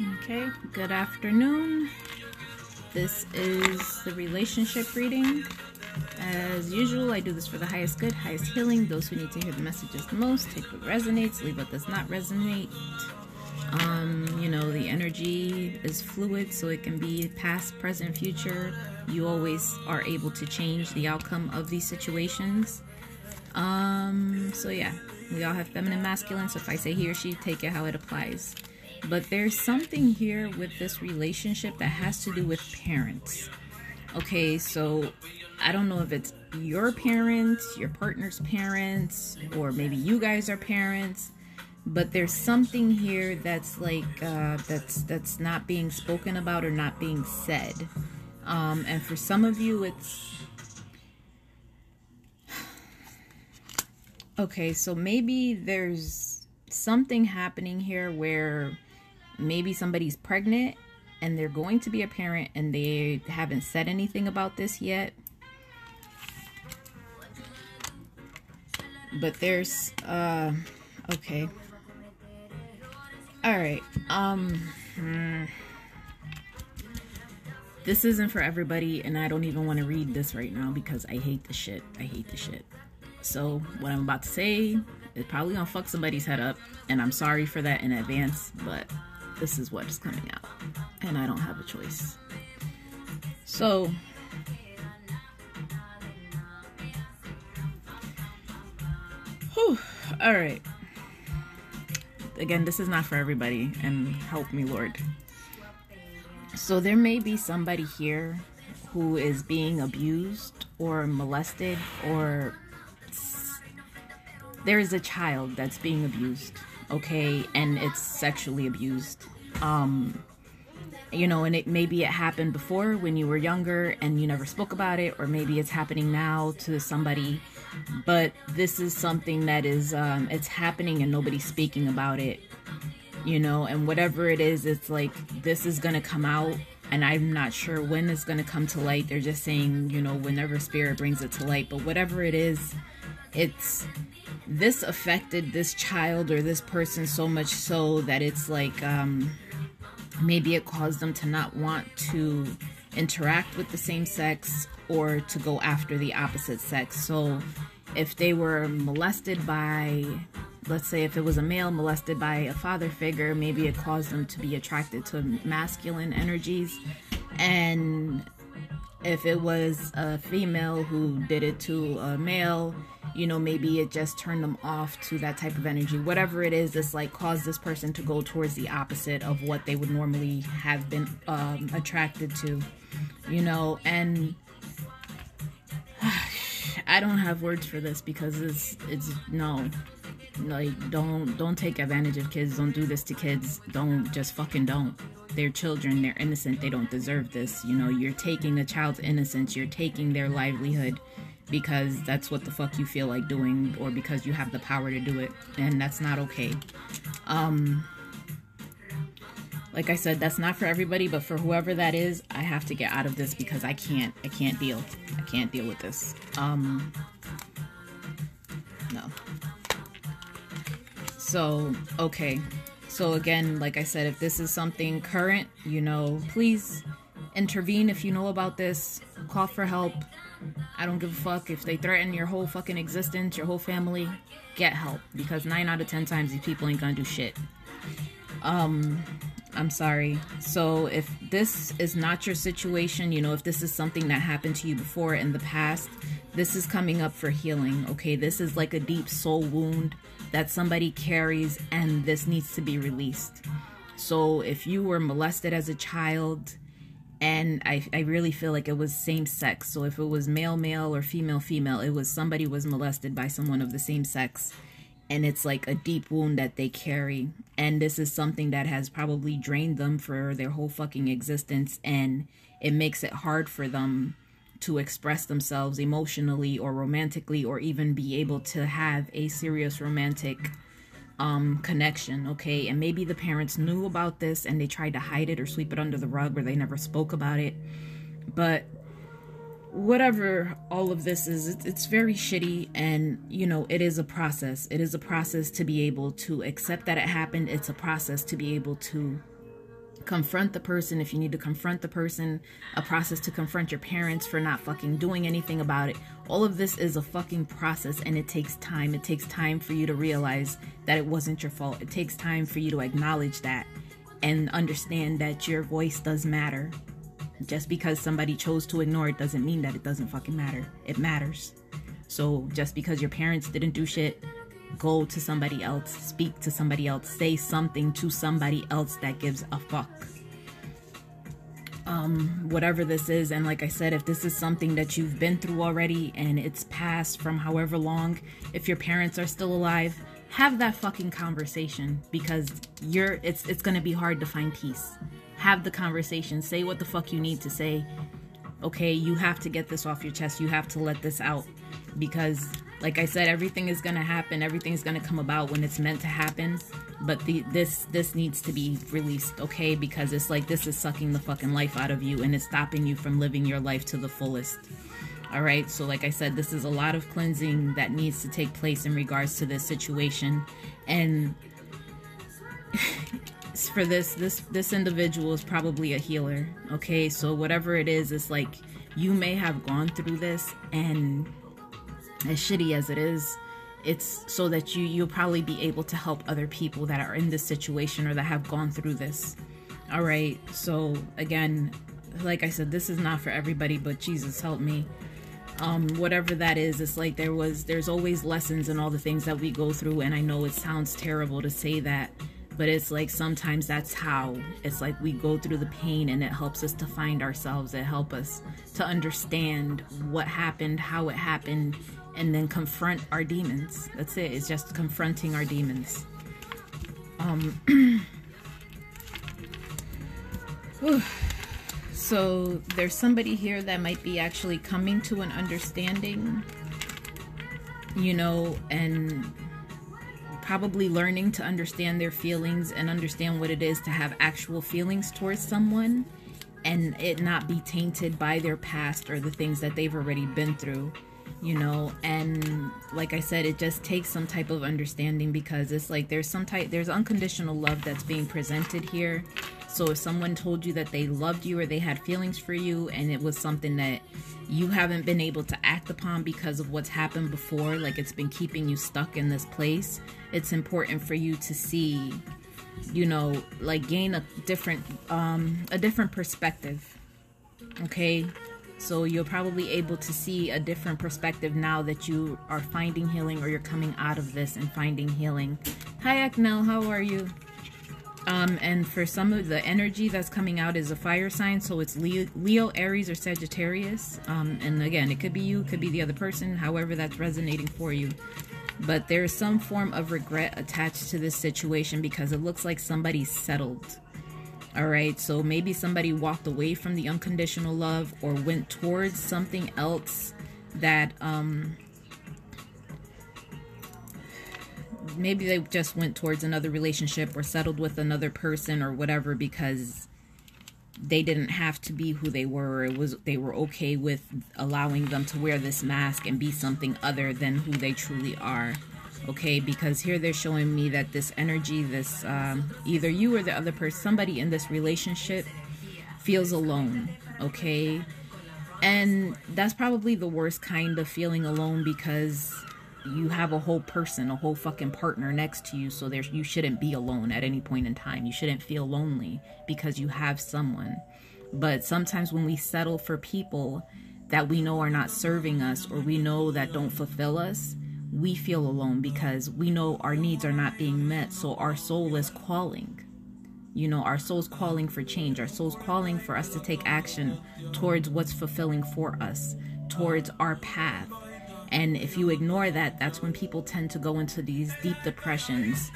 Okay, good afternoon. This is the relationship reading. As usual, I do this for the highest good, highest healing, those who need to hear the messages the most. Take what resonates, leave what does not resonate. Um, you know, the energy is fluid, so it can be past, present, future. You always are able to change the outcome of these situations. Um, so yeah, we all have feminine, masculine. So if I say he or she, take it how it applies. But there's something here with this relationship that has to do with parents. Okay, so I don't know if it's your parents, your partner's parents, or maybe you guys are parents, but there's something here that's like uh, that's that's not being spoken about or not being said. Um, and for some of you, it's okay. So maybe there's something happening here where maybe somebody's pregnant and they're going to be a parent and they haven't said anything about this yet. But there's, uh, okay. All right. Um, hmm. this isn't for everybody, and I don't even want to read this right now because I hate the shit. I hate the shit. So, what I'm about to say is probably gonna fuck somebody's head up, and I'm sorry for that in advance, but this is what is coming out, and I don't have a choice. So, whew, all right. Again, this is not for everybody, and help me, Lord. So, there may be somebody here who is being abused or molested, or there is a child that's being abused okay and it's sexually abused um you know and it maybe it happened before when you were younger and you never spoke about it or maybe it's happening now to somebody. But this is something that is um it's happening and nobody's speaking about it you know and whatever it is it's like this is gonna come out and i'm not sure when it's gonna come to light. They're just saying you know whenever spirit brings it to light. But whatever it is it's this affected this child or this person so much so that it's like um, maybe it caused them to not want to interact with the same sex or to go after the opposite sex. So if they were molested by let's say if it was a male molested by a father figure, maybe it caused them to be attracted to masculine energies. And if it was a female who did it to a male, you know, maybe it just turned them off to that type of energy. Whatever it is, it's like caused this person to go towards the opposite of what they would normally have been um, attracted to, you know, and I don't have words for this because it's it's no. Like don't don't take advantage of kids. Don't do this to kids. Don't just fucking don't they're children they're innocent they don't deserve this you know? You're taking a child's innocence you're taking their livelihood because that's what the fuck you feel like doing or because you have the power to do it and that's not okay. Um like i said that's not for everybody but for whoever that is i have to get out of this because i can't i can't deal i can't deal with this. Um no. So okay so again like i said if this is something current you know please intervene if you know about this call for help I don't give a fuck if they threaten your whole fucking existence, your whole family. Get help because nine out of ten times these people ain't gonna do shit. Um, I'm sorry. So if this is not your situation, you know, if this is something that happened to you before in the past, this is coming up for healing. Okay, this is like a deep soul wound that somebody carries, and this needs to be released. So if you were molested as a child and I, I really feel like it was same sex so if it was male male or female female it was somebody was molested by someone of the same sex and it's like a deep wound that they carry and this is something that has probably drained them for their whole fucking existence and it makes it hard for them to express themselves emotionally or romantically or even be able to have a serious romantic um, connection, okay? And maybe the parents knew about this and they tried to hide it or sweep it under the rug or they never spoke about it. But whatever all of this is, it's, it's very shitty and, you know, it is a process. It is a process to be able to accept that it happened. It's a process to be able to confront the person if you need to confront the person, a process to confront your parents for not fucking doing anything about it. All of this is a fucking process and it takes time. It takes time for you to realize that it wasn't your fault. It takes time for you to acknowledge that and understand that your voice does matter. Just because somebody chose to ignore it doesn't mean that it doesn't fucking matter. It matters. So just because your parents didn't do shit, go to somebody else, speak to somebody else, say something to somebody else that gives a fuck. Um, whatever this is, and like I said, if this is something that you've been through already and it's passed from however long, if your parents are still alive, have that fucking conversation because you're it's it's gonna be hard to find peace. Have the conversation, say what the fuck you need to say. Okay, you have to get this off your chest, you have to let this out because like I said, everything is gonna happen. Everything's gonna come about when it's meant to happen. But the this this needs to be released, okay? Because it's like this is sucking the fucking life out of you, and it's stopping you from living your life to the fullest. All right. So, like I said, this is a lot of cleansing that needs to take place in regards to this situation, and for this this this individual is probably a healer. Okay. So whatever it is, it's like you may have gone through this and as shitty as it is it's so that you you'll probably be able to help other people that are in this situation or that have gone through this. All right? So again like i said this is not for everybody but jesus help me. Um whatever that is it's like there was there's always lessons in all the things that we go through and i know it sounds terrible to say that but it's like sometimes that's how. It's like we go through the pain and it helps us to find ourselves. It helps us to understand what happened how it happened and then confront our demons. That's it. It's just confronting our demons. Um so there's somebody here that might be actually coming to an understanding you know and probably learning to understand their feelings and understand what it is to have actual feelings towards someone and it not be tainted by their past or the things that they've already been through you know and like i said it just takes some type of understanding because it's like there's some type there's unconditional love that's being presented here. So if someone told you that they loved you or they had feelings for you and it was something that you haven't been able to act upon because of what's happened before like it's been keeping you stuck in this place it's important for you to see you know like gain a different um a different perspective okay so you're probably able to see a different perspective now that you are finding healing or you're coming out of this and finding healing. Hi Aknel, how are you? Um, and for some of the energy that's coming out is a fire sign, so it's Leo, Leo Aries, or Sagittarius. Um, and again, it could be you, could be the other person, however that's resonating for you. But there's some form of regret attached to this situation because it looks like somebody's settled all right, so maybe somebody walked away from the unconditional love or went towards something else that um maybe they just went towards another relationship or settled with another person or whatever because they didn't have to be who they were. It was they were okay with allowing them to wear this mask and be something other than who they truly are okay because here they're showing me that this energy this um, either you or the other person somebody in this relationship feels alone okay? And that's probably the worst kind of feeling alone because you have a whole person a whole fucking partner next to you so there's you shouldn't be alone at any point in time. You shouldn't feel lonely because you have someone. But sometimes when we settle for people that we know are not serving us or we know that don't fulfill us we feel alone because we know our needs are not being met. So our soul is calling. You know, our soul's calling for change. Our soul's calling for us to take action towards what's fulfilling for us, towards our path. And if you ignore that, that's when people tend to go into these deep depressions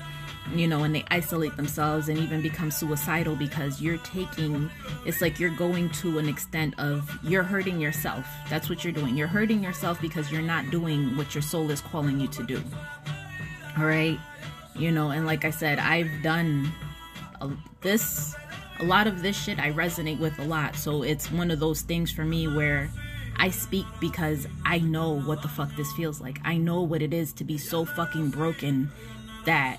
you know, and they isolate themselves and even become suicidal because you're taking it's like you're going to an extent of you're hurting yourself. That's what you're doing. You're hurting yourself because you're not doing what your soul is calling you to do. All right? You know, and like I said, I've done a, this a lot of this shit I resonate with a lot. So it's one of those things for me where I speak because I know what the fuck this feels like. I know what it is to be so fucking broken that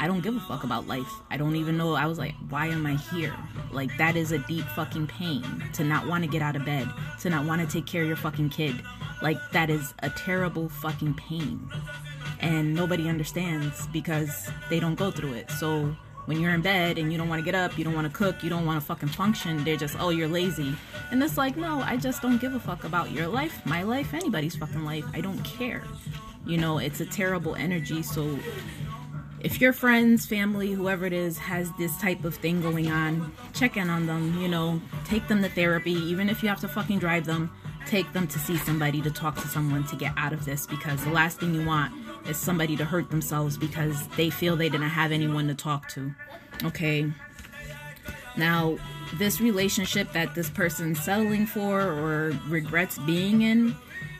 I don't give a fuck about life. I don't even know. I was like, why am I here? Like, that is a deep fucking pain to not want to get out of bed, to not want to take care of your fucking kid. Like, that is a terrible fucking pain. And nobody understands because they don't go through it. So, when you're in bed and you don't want to get up, you don't want to cook, you don't want to fucking function, they're just, oh, you're lazy. And it's like, no, I just don't give a fuck about your life, my life, anybody's fucking life. I don't care. You know, it's a terrible energy. So if your friends, family, whoever it is, has this type of thing going on, check in on them, you know, take them to therapy, even if you have to fucking drive them, take them to see somebody, to talk to someone to get out of this because the last thing you want is somebody to hurt themselves because they feel they didn't have anyone to talk to. Okay. Now, this relationship that this person's settling for or regrets being in,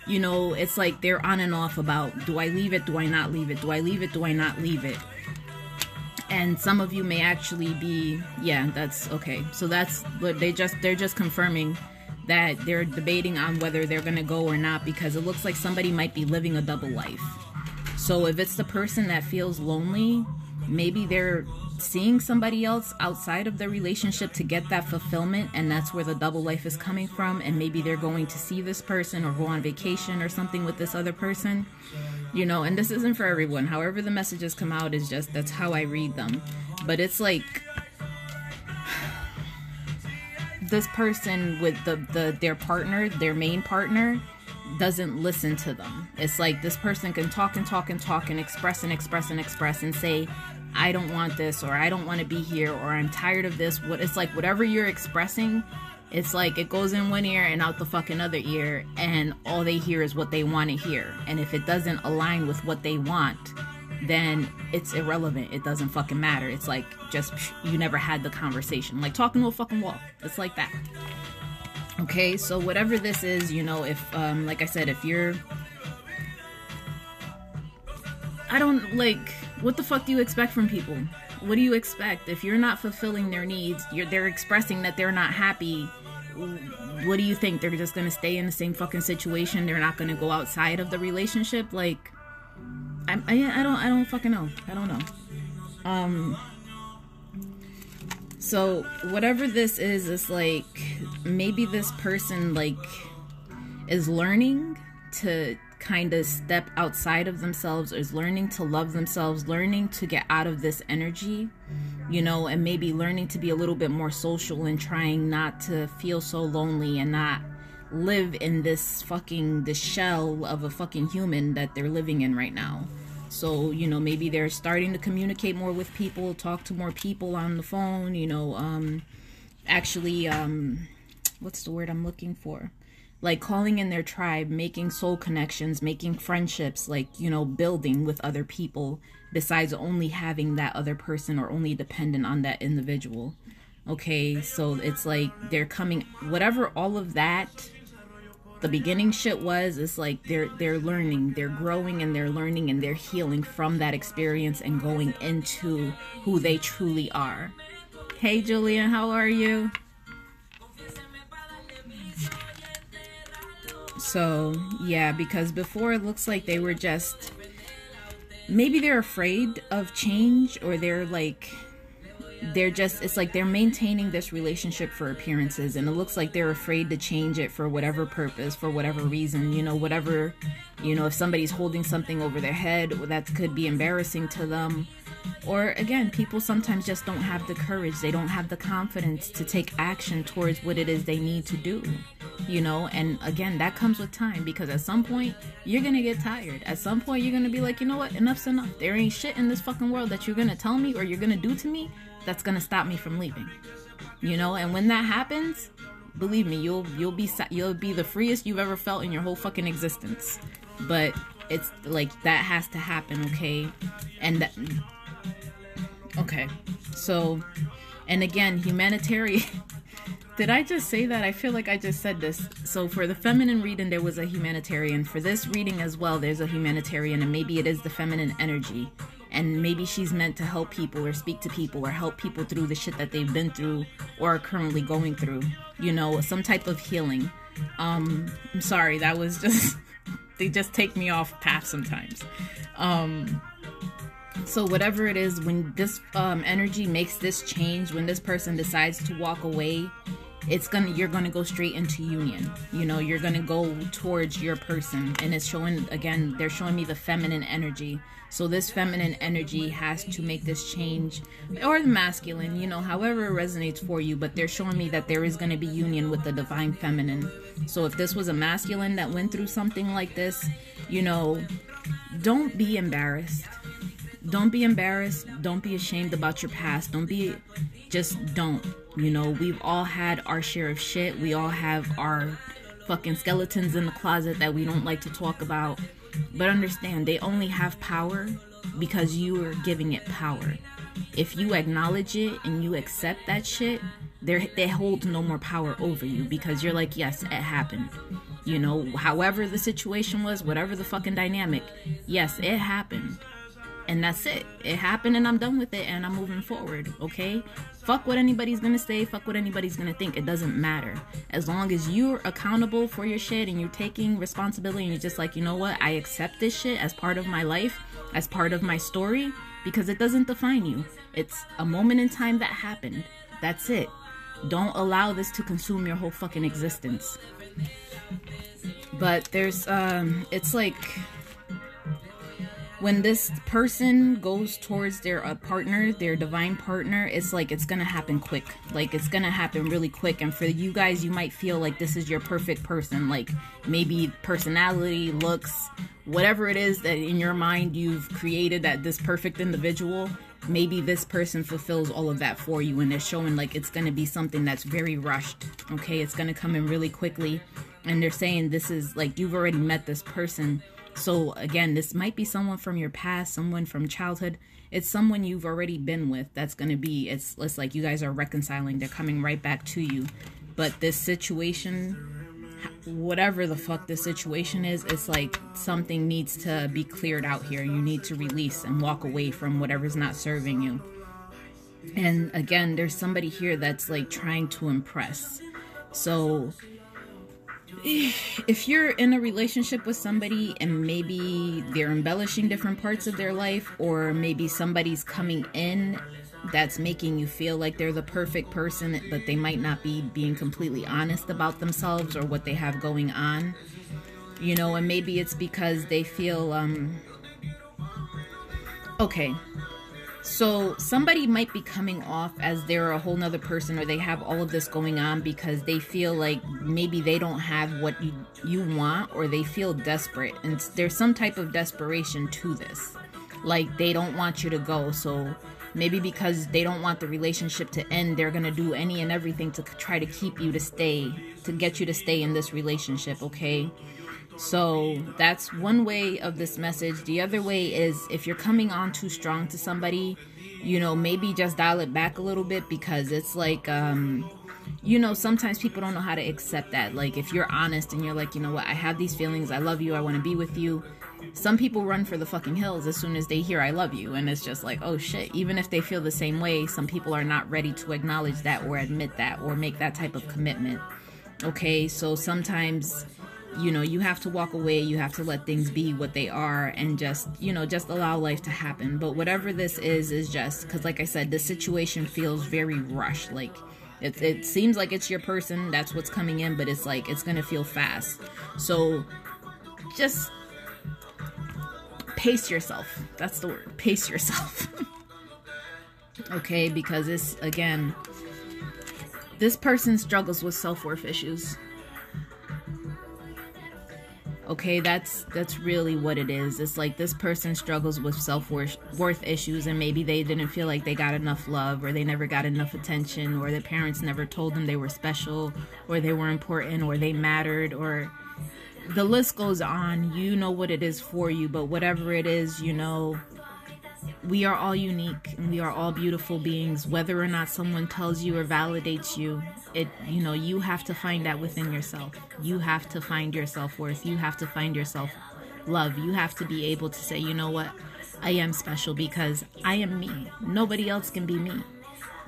you know, it's like they're on and off about do I leave it, do I not leave it, do I leave it, do I not leave it. And some of you may actually be, yeah, that's okay. So that's what they just, they're just confirming that they're debating on whether they're going to go or not because it looks like somebody might be living a double life. So if it's the person that feels lonely, maybe they're seeing somebody else outside of the relationship to get that fulfillment and that's where the double life is coming from and maybe they're going to see this person or go on vacation or something with this other person you know and this isn't for everyone however the messages come out is just that's how i read them but it's like this person with the, the their partner their main partner doesn't listen to them. It's like this person can talk and talk and talk and express and express and express and say, I don't want this or I don't want to be here or I'm tired of this. What it's like whatever you're expressing, it's like it goes in one ear and out the fucking other ear and all they hear is what they want to hear. And if it doesn't align with what they want, then it's irrelevant. It doesn't fucking matter. It's like just you never had the conversation. Like talking to a fucking wall. It's like that. Okay, so whatever this is, you know, if, um, like I said, if you're. I don't, like, what the fuck do you expect from people? What do you expect? If you're not fulfilling their needs, they're expressing that they're not happy. What do you think? They're just gonna stay in the same fucking situation? They're not gonna go outside of the relationship? Like, I, I, I don't, I don't fucking know. I don't know. Um, so whatever this is, it's like maybe this person like is learning to kind of step outside of themselves is learning to love themselves learning to get out of this energy you know and maybe learning to be a little bit more social and trying not to feel so lonely and not live in this fucking the shell of a fucking human that they're living in right now so, you know, maybe they're starting to communicate more with people, talk to more people on the phone, you know, um, actually, um, what's the word I'm looking for? Like calling in their tribe, making soul connections, making friendships, like, you know, building with other people besides only having that other person or only dependent on that individual. Okay, so it's like they're coming, whatever all of that the beginning shit was it's like they're they're learning they're growing and they're learning and they're healing from that experience and going into who they truly are hey julian how are you so yeah because before it looks like they were just maybe they're afraid of change or they're like they're just it's like they're maintaining this relationship for appearances and it looks like they're afraid to change it for whatever purpose for whatever reason you know whatever you know if somebody's holding something over their head that could be embarrassing to them or again people sometimes just don't have the courage. They don't have the confidence to take action towards what it is they need to do you know? And again that comes with time because at some point you're gonna get tired. At some point you're gonna be like you know what? Enough's enough. There ain't shit in this fucking world that you're gonna tell me or you're gonna do to me that's gonna stop me from leaving. You know? And when that happens believe me you'll you'll be you'll be the freest you've ever felt in your whole fucking existence. But it's like that has to happen okay? And that okay. So and again humanitarian. Did i just say that? I feel like i just said this. So for the feminine reading there was a humanitarian. For this reading as well there's a humanitarian and maybe it is the feminine energy. And maybe she's meant to help people or speak to people or help people through the shit that they've been through or are currently going through you know some type of healing. Um i'm sorry that was just they just take me off path sometimes. Um So whatever it is, when this um, energy makes this change, when this person decides to walk away, it's gonna you're gonna go straight into union. You know, you're gonna go towards your person, and it's showing again. They're showing me the feminine energy. So this feminine energy has to make this change, or the masculine. You know, however it resonates for you. But they're showing me that there is gonna be union with the divine feminine. So if this was a masculine that went through something like this, you know, don't be embarrassed don't be embarrassed. Don't be ashamed about your past. Don't be just don't. You know we've all had our share of shit. We all have our fucking skeletons in the closet that we don't like to talk about. But understand they only have power because you are giving it power. If you acknowledge it and you accept that shit they they hold no more power over you because you're like yes it happened. You know however the situation was whatever the fucking dynamic yes it happened and that's it. It happened and I'm done with it and I'm moving forward, okay? Fuck what anybody's gonna say, fuck what anybody's gonna think. It doesn't matter. As long as you're accountable for your shit and you're taking responsibility and you're just like, you know what, I accept this shit as part of my life, as part of my story, because it doesn't define you. It's a moment in time that happened. That's it. Don't allow this to consume your whole fucking existence. But there's um it's like when this person goes towards their uh, partner, their divine partner, it's like it's gonna happen quick. Like it's gonna happen really quick. And for you guys, you might feel like this is your perfect person. Like maybe personality, looks, whatever it is that in your mind you've created that this perfect individual. Maybe this person fulfills all of that for you, and they're showing like it's gonna be something that's very rushed. Okay, it's gonna come in really quickly, and they're saying this is like you've already met this person so again, this might be someone from your past, someone from childhood. It's someone you've already been with. That's going to be it's it's like you guys are reconciling. They're coming right back to you. But this situation whatever the fuck the situation is, it's like something needs to be cleared out here. You need to release and walk away from whatever's not serving you. And again, there's somebody here that's like trying to impress. So if you're in a relationship with somebody and maybe they're embellishing different parts of their life or maybe somebody's coming in that's making you feel like they're the perfect person but they might not be being completely honest about themselves or what they have going on you know and maybe it's because they feel um okay so somebody might be coming off as they're a whole nother person or they have all of this going on because they feel like maybe they don't have what you, you want or they feel desperate. And there's some type of desperation to this. Like they don't want you to go. So maybe because they don't want the relationship to end, they're going to do any and everything to try to keep you to stay, to get you to stay in this relationship, okay? So that's one way of this message. The other way is if you're coming on too strong to somebody, you know, maybe just dial it back a little bit because it's like, um, you know, sometimes people don't know how to accept that. Like, if you're honest and you're like, you know what, I have these feelings, I love you, I want to be with you. Some people run for the fucking hills as soon as they hear I love you. And it's just like, oh shit. Even if they feel the same way, some people are not ready to acknowledge that or admit that or make that type of commitment. Okay, so sometimes you know you have to walk away you have to let things be what they are and just you know just allow life to happen. But whatever this is is just because like i said the situation feels very rushed. Like it, it seems like it's your person that's what's coming in but it's like it's gonna feel fast. So just pace yourself. That's the word pace yourself. Okay because it's again this person struggles with self-worth issues okay that's that's really what it is. It's like this person struggles with self-worth worth issues and maybe they didn't feel like they got enough love or they never got enough attention or their parents never told them they were special or they were important or they mattered or the list goes on. You know what it is for you but whatever it is you know we are all unique and we are all beautiful beings. Whether or not someone tells you or validates you it you know you have to find that within yourself. You have to find your self-worth. You have to find yourself love you have to be able to say you know what? I am special because i am me. Nobody else can be me.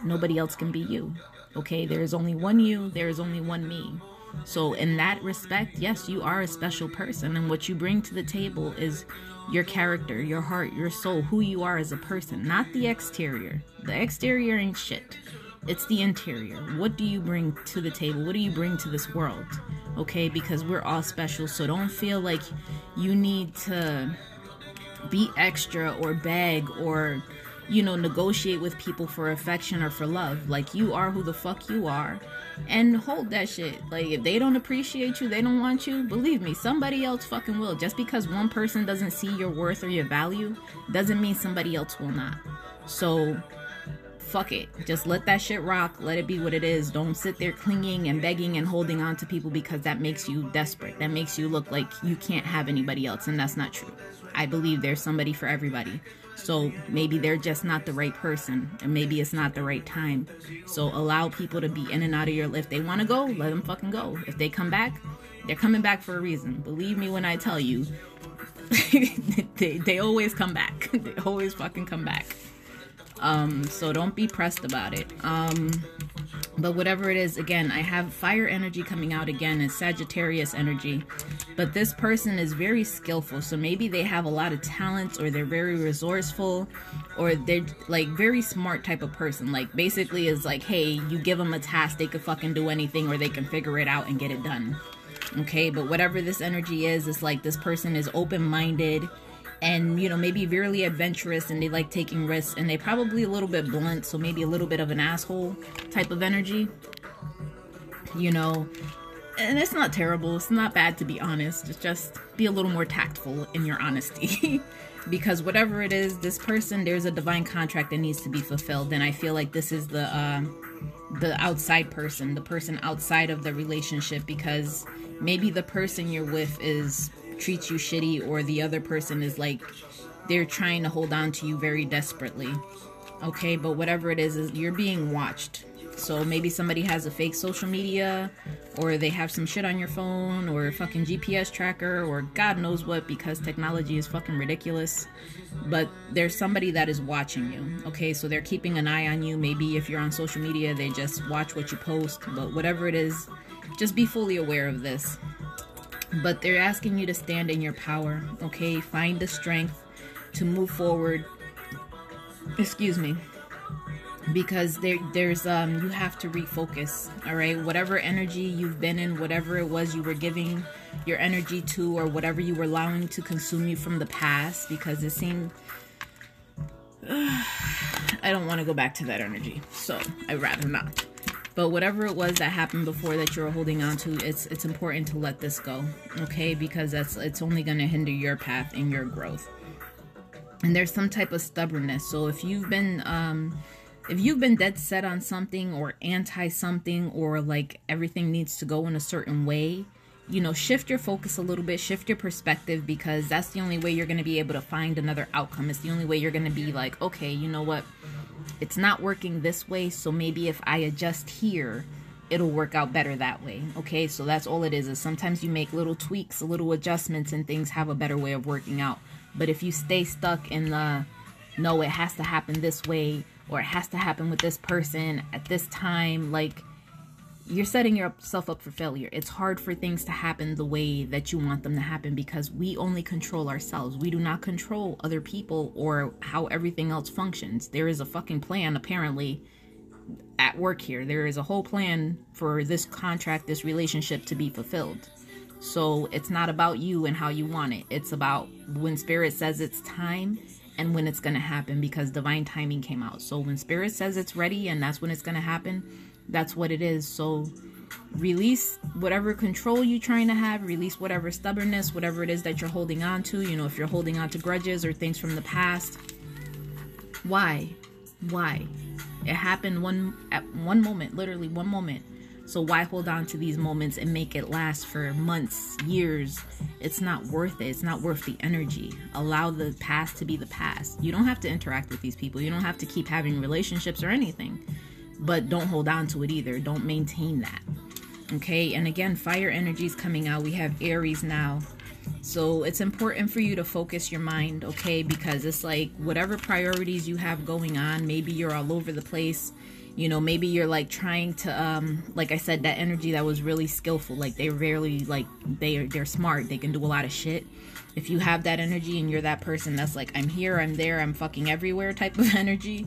Nobody else can be you. Okay? There is only one you. There is only one me So, in that respect, yes, you are a special person. And what you bring to the table is your character, your heart, your soul, who you are as a person, not the exterior. The exterior ain't shit. It's the interior. What do you bring to the table? What do you bring to this world? Okay, because we're all special. So don't feel like you need to be extra or beg or you know, negotiate with people for affection or for love. Like you are who the fuck you are and hold that shit. Like if they don't appreciate you, they don't want you, believe me, somebody else fucking will. Just because one person doesn't see your worth or your value doesn't mean somebody else will not. So fuck it. Just let that shit rock. Let it be what it is. Don't sit there clinging and begging and holding on to people because that makes you desperate. That makes you look like you can't have anybody else and that's not true. I believe there's somebody for everybody. So maybe they're just not the right person, and maybe it's not the right time. So allow people to be in and out of your life. If they want to go, let them fucking go. If they come back, they're coming back for a reason. Believe me when I tell you, they, they always come back. they always fucking come back. Um, so don't be pressed about it. Um, but whatever it is, again, I have fire energy coming out again and Sagittarius energy. But this person is very skillful. So maybe they have a lot of talents or they're very resourceful or they're like very smart type of person. Like basically is like, hey, you give them a task, they could fucking do anything or they can figure it out and get it done. Okay, but whatever this energy is, it's like this person is open minded and you know maybe really adventurous and they like taking risks and they probably a little bit blunt so maybe a little bit of an asshole type of energy you know. And it's not terrible. It's not bad to be honest. It's just be a little more tactful in your honesty. Because whatever it is this person there's a divine contract that needs to be fulfilled. And i feel like this is the uh the outside person the person outside of the relationship because maybe the person you're with is treats you shitty or the other person is like they're trying to hold on to you very desperately. Okay, but whatever it is, is you're being watched. So maybe somebody has a fake social media or they have some shit on your phone or a fucking GPS tracker or God knows what because technology is fucking ridiculous. But there's somebody that is watching you. Okay, so they're keeping an eye on you. Maybe if you're on social media, they just watch what you post. But whatever it is, just be fully aware of this but they're asking you to stand in your power okay? Find the strength to move forward. Excuse me. Because there there's um you have to refocus all right? Whatever energy you've been in whatever it was you were giving your energy to or whatever you were allowing to consume you from the past because it seemed I don't want to go back to that energy so I'd rather not but whatever it was that happened before that you're holding on to it's it's important to let this go okay? Because that's it's only going to hinder your path and your growth. And there's some type of stubbornness. So if you've been um if you've been dead set on something or anti something or like everything needs to go in a certain way you know shift your focus a little bit shift your perspective because that's the only way you're going to be able to find another outcome. It's the only way you're going to be like okay you know what it's not working this way, so maybe if I adjust here, it'll work out better that way. Okay, so that's all it is. Is sometimes you make little tweaks, little adjustments, and things have a better way of working out. But if you stay stuck in the no, it has to happen this way, or it has to happen with this person at this time, like you're setting yourself up for failure. It's hard for things to happen the way that you want them to happen because we only control ourselves. We do not control other people or how everything else functions. There is a fucking plan, apparently, at work here. There is a whole plan for this contract, this relationship to be fulfilled. So it's not about you and how you want it. It's about when Spirit says it's time and when it's going to happen because divine timing came out. So when Spirit says it's ready and that's when it's going to happen that's what it is. So release whatever control you're trying to have, release whatever stubbornness, whatever it is that you're holding on to. You know, if you're holding on to grudges or things from the past. Why? Why? It happened one at one moment, literally one moment. So why hold on to these moments and make it last for months, years? It's not worth it. It's not worth the energy. Allow the past to be the past. You don't have to interact with these people. You don't have to keep having relationships or anything but don't hold on to it either. Don't maintain that. Okay, and again, fire energy is coming out. We have Aries now. So it's important for you to focus your mind, okay? Because it's like whatever priorities you have going on, maybe you're all over the place you know maybe you're like trying to um like i said that energy that was really skillful like they're really like they are they're smart they can do a lot of shit if you have that energy and you're that person that's like i'm here i'm there i'm fucking everywhere type of energy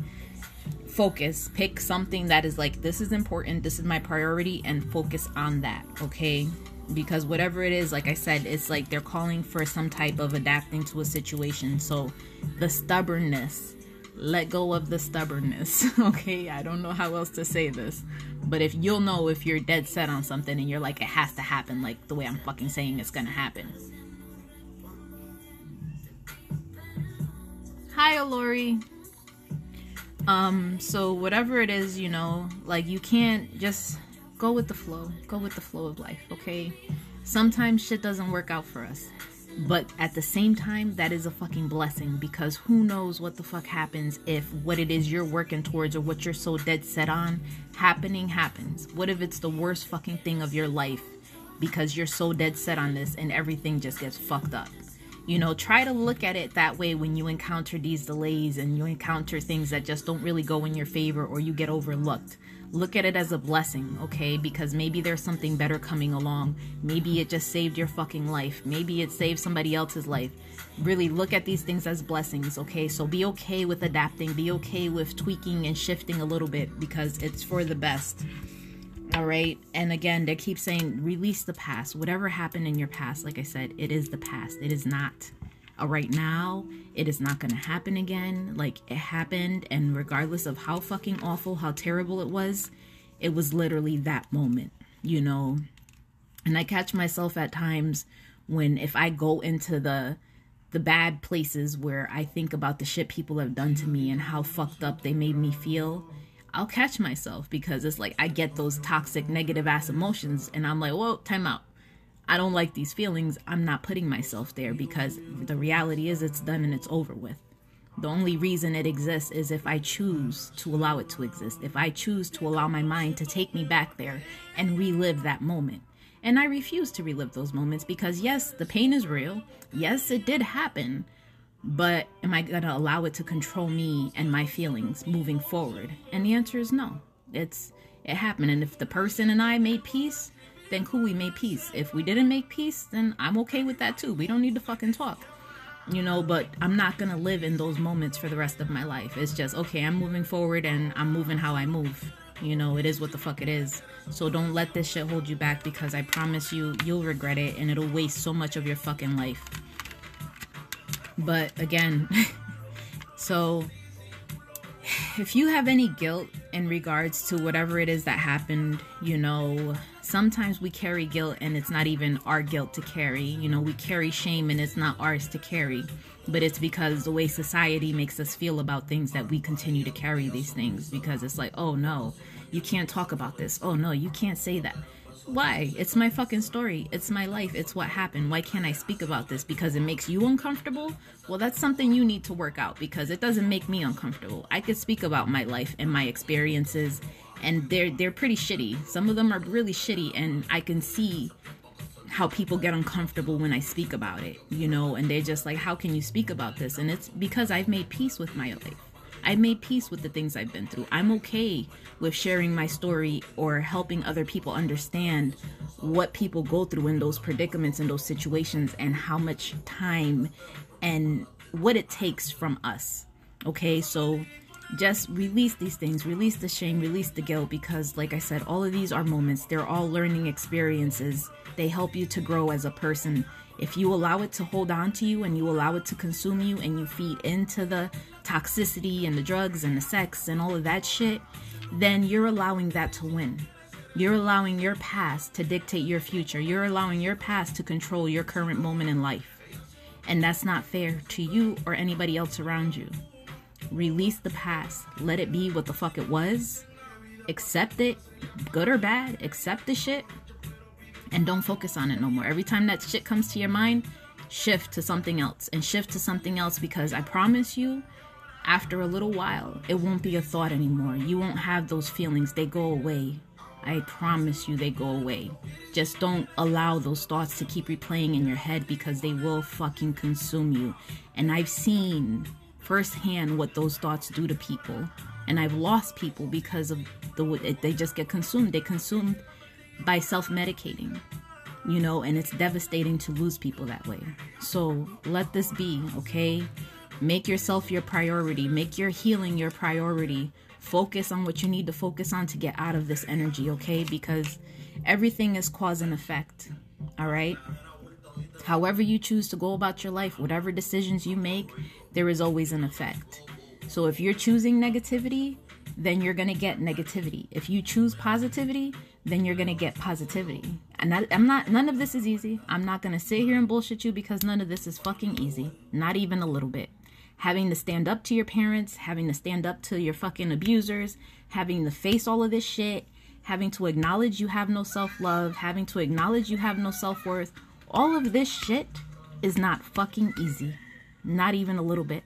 focus. Pick something that is like this is important this is my priority and focus on that okay? Because whatever it is like i said it's like they're calling for some type of adapting to a situation. So the stubbornness. Let go of the stubbornness okay? I don't know how else to say this. But if you'll know if you're dead set on something and you're like it has to happen like the way i'm fucking saying it's gonna happen. Hi Lori. Um so whatever it is you know like you can't just go with the flow go with the flow of life okay sometimes shit doesn't work out for us but at the same time, that is a fucking blessing because who knows what the fuck happens if what it is you're working towards or what you're so dead set on happening happens. What if it's the worst fucking thing of your life because you're so dead set on this and everything just gets fucked up? You know, try to look at it that way when you encounter these delays and you encounter things that just don't really go in your favor or you get overlooked look at it as a blessing, okay? Because maybe there's something better coming along. Maybe it just saved your fucking life. Maybe it saved somebody else's life. Really look at these things as blessings, okay? So be okay with adapting, be okay with tweaking and shifting a little bit because it's for the best. All right. And again, they keep saying release the past. Whatever happened in your past, like I said, it is the past. It is not uh, right now it is not going to happen again like it happened and regardless of how fucking awful how terrible it was it was literally that moment you know and i catch myself at times when if i go into the the bad places where i think about the shit people have done to me and how fucked up they made me feel i'll catch myself because it's like i get those toxic negative ass emotions and i'm like whoa time out I don't like these feelings, I'm not putting myself there because the reality is it's done and it's over with. The only reason it exists is if I choose to allow it to exist, if I choose to allow my mind to take me back there and relive that moment. And I refuse to relive those moments because, yes, the pain is real. Yes, it did happen. But am I going to allow it to control me and my feelings moving forward? And the answer is no. It's it happened and if the person and I made peace, then cool, we made peace. If we didn't make peace, then I'm okay with that too. We don't need to fucking talk. You know, but I'm not gonna live in those moments for the rest of my life. It's just, okay, I'm moving forward and I'm moving how I move. You know, it is what the fuck it is. So don't let this shit hold you back because I promise you, you'll regret it and it'll waste so much of your fucking life. But again, so if you have any guilt in regards to whatever it is that happened, you know, sometimes we carry guilt and it's not even our guilt to carry. You know, we carry shame and it's not ours to carry. But it's because the way society makes us feel about things that we continue to carry these things because it's like, oh no, you can't talk about this. Oh no, you can't say that. Why? It's my fucking story. It's my life. It's what happened. Why can't I speak about this? Because it makes you uncomfortable? Well, that's something you need to work out because it doesn't make me uncomfortable. I could speak about my life and my experiences and they're they're pretty shitty. Some of them are really shitty and I can see how people get uncomfortable when I speak about it, you know, and they're just like, How can you speak about this? And it's because I've made peace with my life. I've made peace with the things I've been through. I'm okay with sharing my story or helping other people understand what people go through in those predicaments and those situations and how much time and what it takes from us. Okay, so just release these things, release the shame, release the guilt because, like I said, all of these are moments. They're all learning experiences. They help you to grow as a person. If you allow it to hold on to you and you allow it to consume you and you feed into the toxicity and the drugs and the sex and all of that shit, then you're allowing that to win. You're allowing your past to dictate your future. You're allowing your past to control your current moment in life. And that's not fair to you or anybody else around you. Release the past. Let it be what the fuck it was. Accept it, good or bad. Accept the shit. And don't focus on it no more. Every time that shit comes to your mind, shift to something else. And shift to something else because I promise you, after a little while, it won't be a thought anymore. You won't have those feelings, they go away. I promise you, they go away. Just don't allow those thoughts to keep replaying in your head because they will fucking consume you. And I've seen firsthand what those thoughts do to people. and I've lost people because of the they just get consumed. They consumed by self-medicating, you know, and it's devastating to lose people that way. So let this be, okay? Make yourself your priority. Make your healing your priority. Focus on what you need to focus on to get out of this energy, okay? Because everything is cause and effect, all right? However, you choose to go about your life, whatever decisions you make, there is always an effect. So if you're choosing negativity, then you're going to get negativity. If you choose positivity, then you're going to get positivity. And I, am not, none of this is easy. I'm not going to sit here and bullshit you because none of this is fucking easy. Not even a little bit. Having to stand up to your parents, having to stand up to your fucking abusers, having to face all of this shit, having to acknowledge you have no self love, having to acknowledge you have no self worth. All of this shit is not fucking easy. Not even a little bit.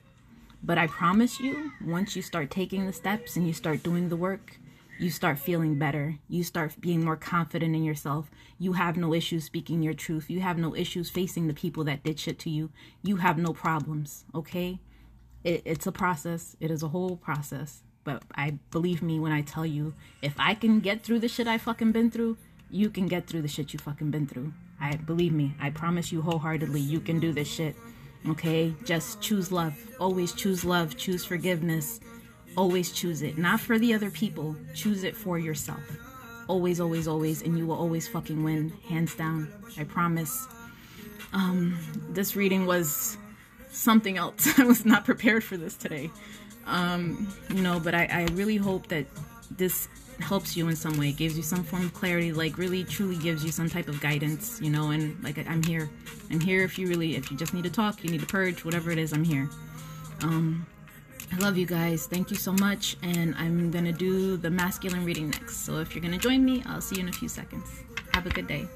But I promise you, once you start taking the steps and you start doing the work, you start feeling better. You start being more confident in yourself. You have no issues speaking your truth. You have no issues facing the people that did shit to you. You have no problems, okay? It, it's a process, it is a whole process. But I believe me when I tell you, if I can get through the shit I fucking been through, you can get through the shit you fucking been through. I believe me. I promise you wholeheartedly, you can do this shit. Okay? Just choose love. Always choose love. Choose forgiveness. Always choose it. Not for the other people. Choose it for yourself. Always, always, always. And you will always fucking win. Hands down. I promise. Um, this reading was something else. I was not prepared for this today. Um, you know, but I, I really hope that this helps you in some way, gives you some form of clarity, like really truly gives you some type of guidance, you know, and like I'm here. I'm here if you really if you just need to talk, you need to purge, whatever it is, I'm here. Um I love you guys. Thank you so much and I'm going to do the masculine reading next. So if you're going to join me, I'll see you in a few seconds. Have a good day.